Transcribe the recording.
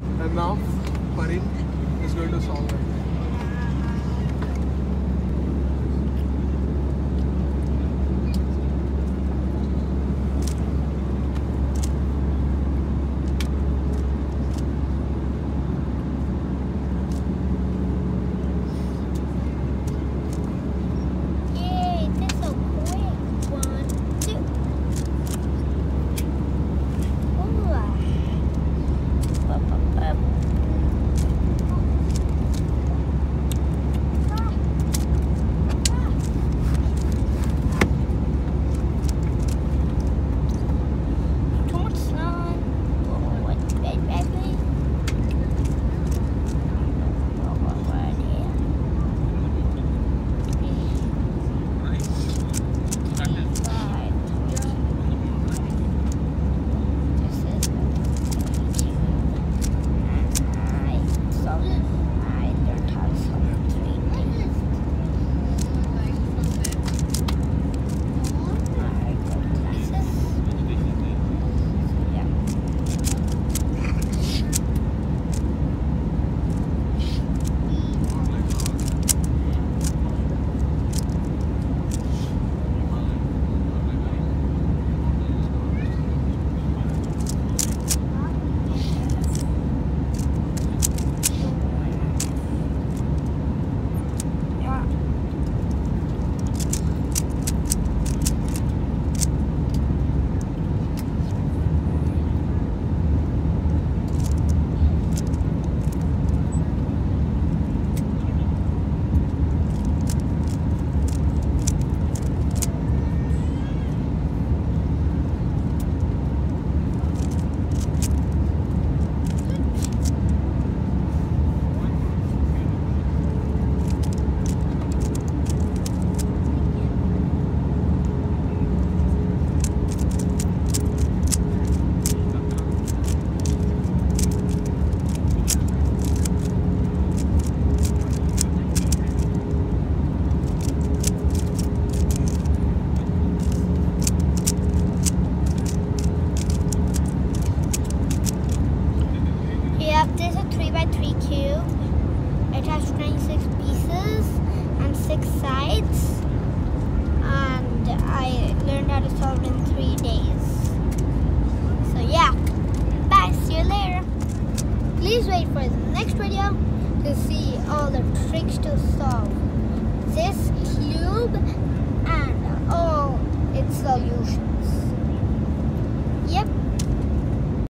And now Parin is going to solve it. By 3 cube. It has 26 pieces and 6 sides. And I learned how to solve in 3 days. So yeah, bye, see you later. Please wait for the next video to see all the tricks to solve this cube and all its solutions.